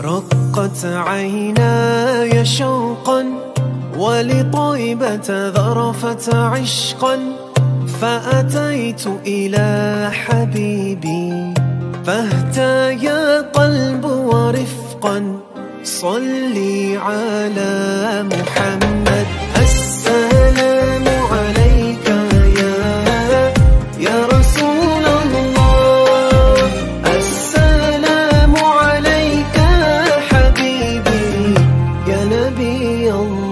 رقت عيناي شوقا ولطيبة ذرفت عشقا فأتيت إلى حبيبي فاهتايا قلب ورفقا صلي على محمد. be alone.